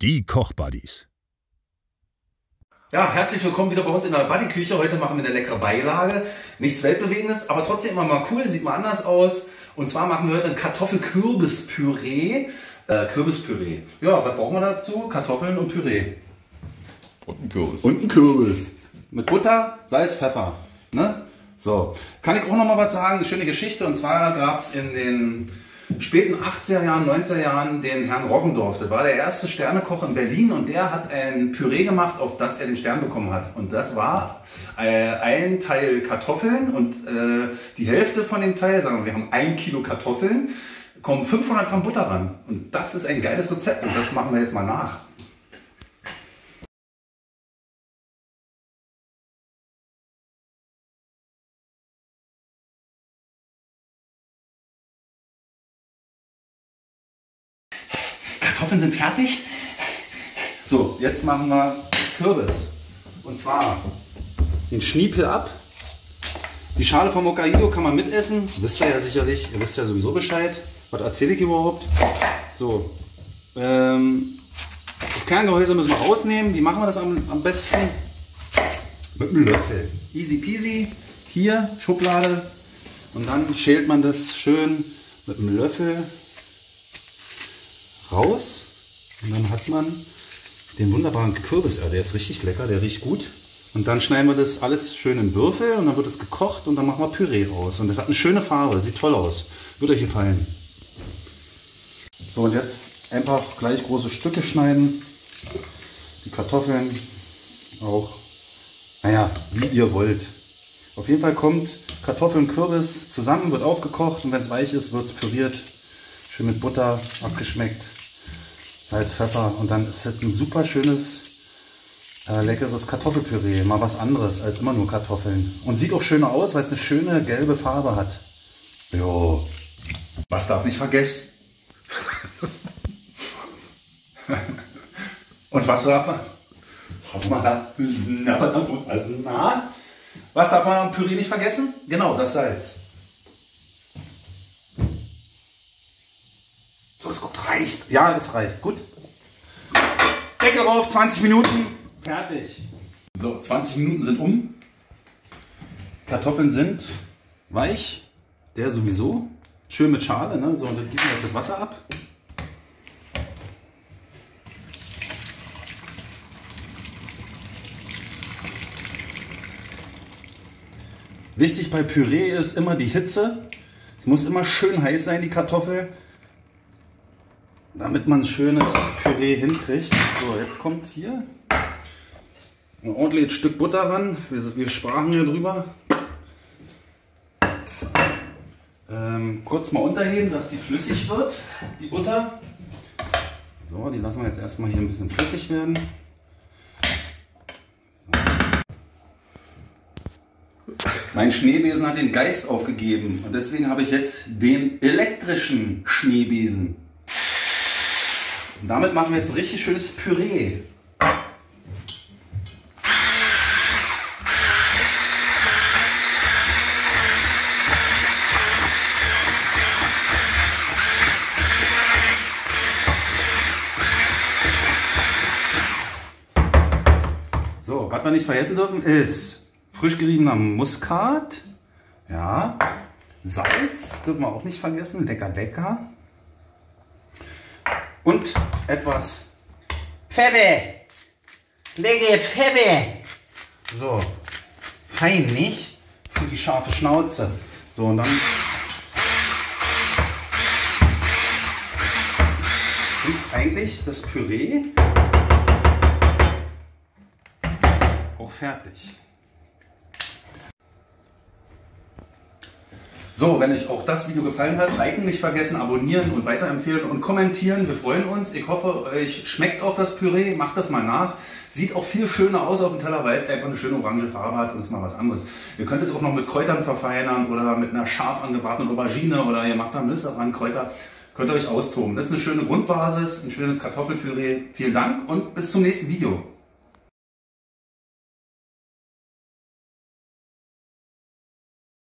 Die Kochbuddies. Ja, herzlich willkommen wieder bei uns in der Buddyküche. Heute machen wir eine leckere Beilage. Nichts Weltbewegendes, aber trotzdem immer mal cool, sieht mal anders aus. Und zwar machen wir heute ein Kartoffel-Kürbis-Püree. Äh, Kürbispüree. Ja, was brauchen wir dazu? Kartoffeln und Püree. Und ein Kürbis. Und ein Kürbis. Mit Butter, Salz, Pfeffer. Ne? So, kann ich auch noch mal was sagen? Eine schöne Geschichte. Und zwar gab es in den späten 80er Jahren, 90er Jahren den Herrn Roggendorf. Das war der erste Sternekoch in Berlin und der hat ein Püree gemacht, auf das er den Stern bekommen hat. Und das war äh, ein Teil Kartoffeln und äh, die Hälfte von dem Teil, sagen wir, wir haben ein Kilo Kartoffeln, kommen 500 Gramm Butter ran. Und das ist ein geiles Rezept und das machen wir jetzt mal nach. Kartoffeln sind fertig. So, jetzt machen wir Kürbis. Und zwar den Schniepel ab. Die Schale vom Hokkaido kann man mitessen. Wisst ihr ja sicherlich. Ihr wisst ja sowieso Bescheid. Was erzähle ich überhaupt? So. Ähm, das Kerngehäuse müssen wir rausnehmen. Wie machen wir das am, am besten? Mit einem Löffel. Easy peasy. Hier, Schublade. Und dann schält man das schön mit einem Löffel raus. Und dann hat man den wunderbaren Kürbis. Der ist richtig lecker, der riecht gut. Und dann schneiden wir das alles schön in Würfel und dann wird es gekocht und dann machen wir Püree raus. Und das hat eine schöne Farbe, sieht toll aus. Wird euch gefallen. So, und jetzt einfach gleich große Stücke schneiden. Die Kartoffeln auch, naja, wie ihr wollt. Auf jeden Fall kommt Kartoffeln und Kürbis zusammen, wird aufgekocht und wenn es weich ist, wird es püriert. Schön mit Butter abgeschmeckt. Salz, Pfeffer und dann ist das ein super schönes, äh, leckeres Kartoffelpüree. Mal was anderes als immer nur Kartoffeln. Und sieht auch schöner aus, weil es eine schöne gelbe Farbe hat. Jo. Was darf nicht vergessen? Und was darf man? Was man da? Was darf man am Püree nicht vergessen? Genau, das Salz. So, es gut, reicht. Ja, es reicht. Gut. Deckel drauf, 20 Minuten. Fertig. So, 20 Minuten sind um. Kartoffeln sind weich. Der sowieso. Schön mit Schale. Ne? So, und dann gießen wir jetzt das Wasser ab. Wichtig bei Püree ist immer die Hitze. Es muss immer schön heiß sein, die Kartoffel damit man ein schönes Püree hinkriegt. So, jetzt kommt hier ein ordentliches Stück Butter ran. Wir, wir sprachen hier drüber. Ähm, kurz mal unterheben, dass die flüssig wird, die Butter. So, die lassen wir jetzt erstmal hier ein bisschen flüssig werden. Mein Schneebesen hat den Geist aufgegeben und deswegen habe ich jetzt den elektrischen Schneebesen. Und damit machen wir jetzt ein richtig schönes Püree. So, was wir nicht vergessen dürfen ist frisch geriebener Muskat. Ja, Salz dürfen wir auch nicht vergessen. Lecker, lecker und etwas Pfeffer. Lege Pfeffer. So, fein nicht für die scharfe Schnauze. So, und dann ist eigentlich das Püree auch fertig. So, wenn euch auch das Video gefallen hat, liken nicht vergessen, abonnieren und weiterempfehlen und kommentieren. Wir freuen uns. Ich hoffe, euch schmeckt auch das Püree. Macht das mal nach. Sieht auch viel schöner aus auf dem Teller, weil es einfach eine schöne orange Farbe hat und ist mal was anderes. Ihr könnt es auch noch mit Kräutern verfeinern oder mit einer scharf angebratenen Aubergine oder ihr macht da Nüsse ran, Kräuter. Könnt ihr euch austoben. Das ist eine schöne Grundbasis, ein schönes Kartoffelpüree. Vielen Dank und bis zum nächsten Video.